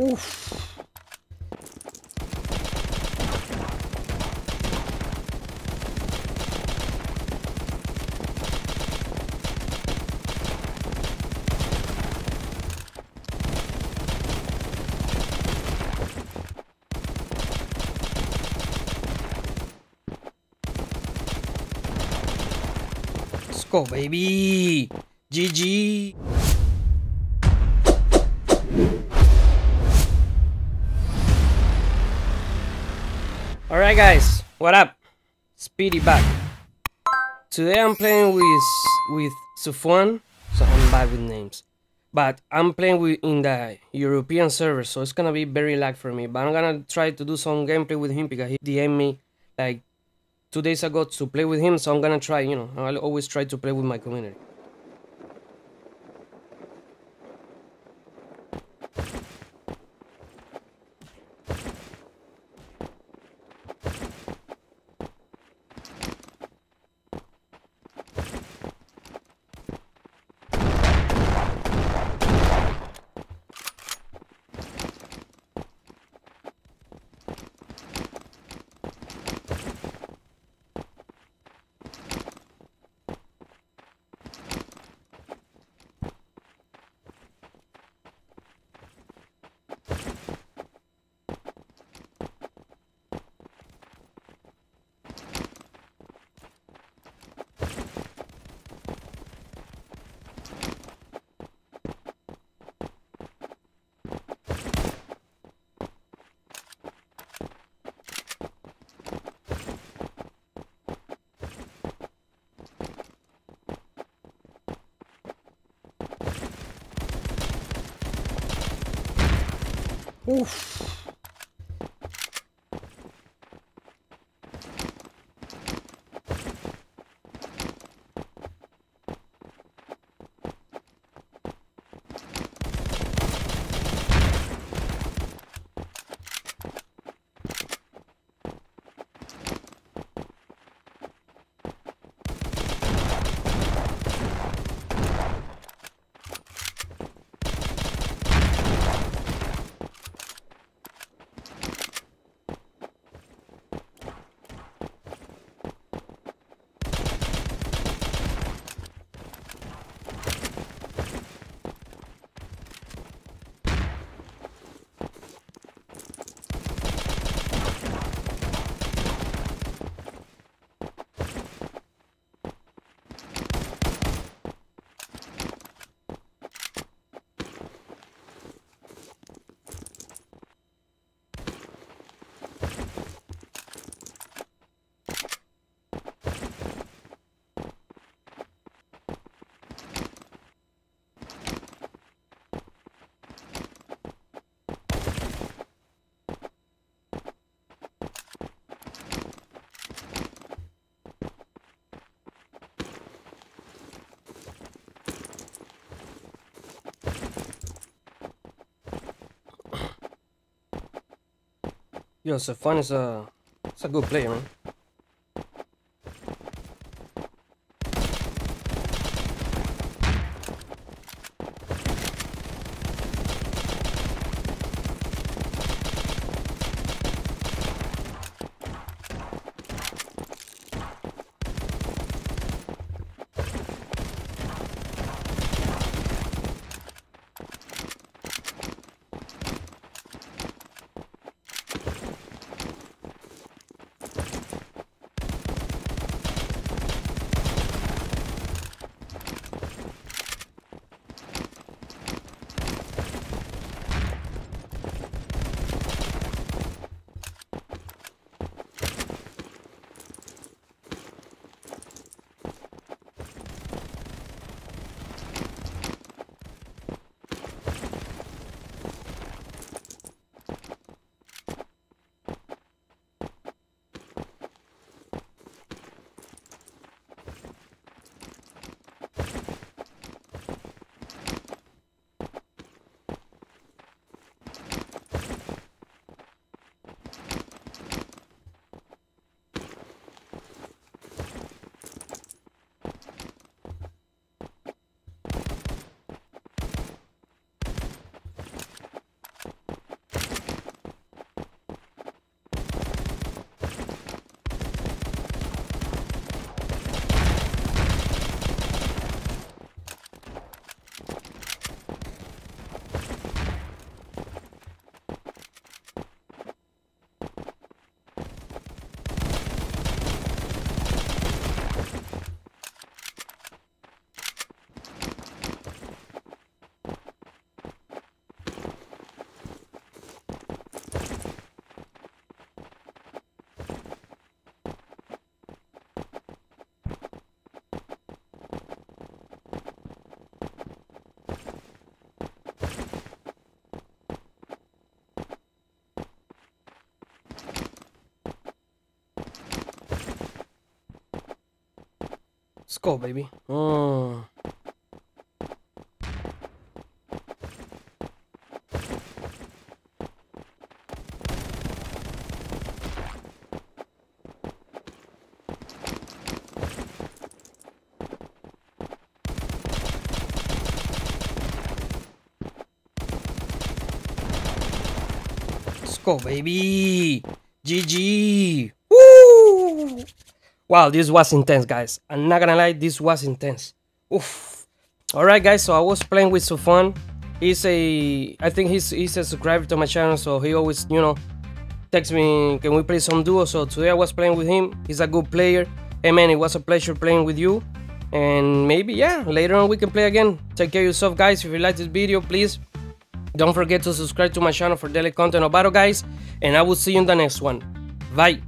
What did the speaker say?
Oof. Let's go, baby. GG. Alright guys, what up? Speedy back. Today I'm playing with with Sufwan, so I'm bad with names. But I'm playing with in the European server, so it's gonna be very lag for me. But I'm gonna try to do some gameplay with him because he DM'd me like two days ago to play with him, so I'm gonna try, you know, I'll always try to play with my community. Oof. Yo, Safan is a, it's a good player, man. Let's go, baby. Mm. Let's go, baby. GG. Wow, this was intense, guys. I'm not gonna lie, this was intense. Oof. Alright, guys, so I was playing with Sufan. He's a, I think he's, he's a subscriber to my channel, so he always, you know, text me, can we play some duo? So today I was playing with him. He's a good player. Hey, man, it was a pleasure playing with you. And maybe, yeah, later on we can play again. Take care of yourself, guys. If you like this video, please don't forget to subscribe to my channel for daily content of battle, guys. And I will see you in the next one. Bye.